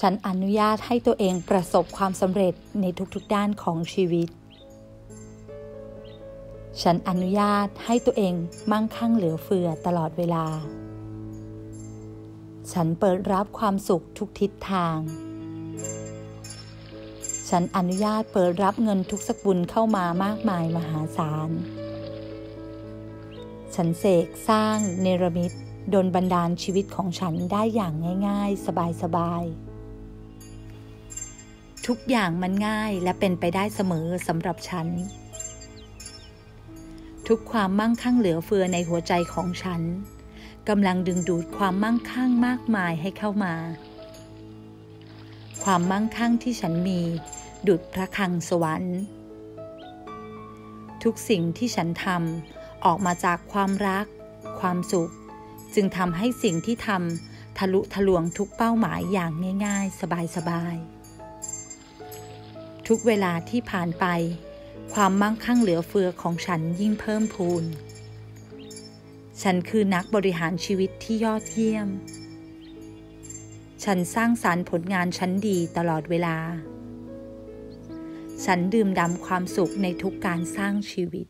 ฉันอนุญาตให้ตัวเองประสบความสำเร็จในทุกๆด้านของชีวิต ฉันอนุญาตให้ตัวเองมั่งคั่งเหลือเฟือตลอดเวลา ฉันเปิดรับความสุขทุกทิศทาง ฉันอนุญาตเปิดรับเงินทุกสกุลเข้ามามากมายมหาศาล ฉันเสกสร้างเนรมิตดนบันดาลชีวิตของฉันได้อย่างง่าย ๆ สบาย ๆ ทุกอย่างมันง่ายและเป็นไปได้เสมอสำหรับฉัน ทุกความมั่งคั่งเหลือเฟือในหัวใจของฉันกำลังดึงดูดความมั่งคั่งมากมายให้เข้ามา ความมั่งคั่งที่ฉันมี ดุดพระคังสวรรค์ ทุกสิ่งที่ฉันทำออกมาจากความรัก ความสุข จึงทำให้สิ่งที่ทำทะลุทะลวงทุกเป้าหมายอย่างง่าย ๆ สบายๆ ทุกเวลาที่ผ่านไป ความมั่งคั่งเหลือเฟือของฉันยิ่งเพิ่มพูน ฉันคือนักบริหารชีวิตที่ยอดเยี่ยม ฉันสร้างสารรค์ผลงานชั้นดีตลอดเวลา ฉันดื่มด่ำความสุขในทุกการสร้างชีวิต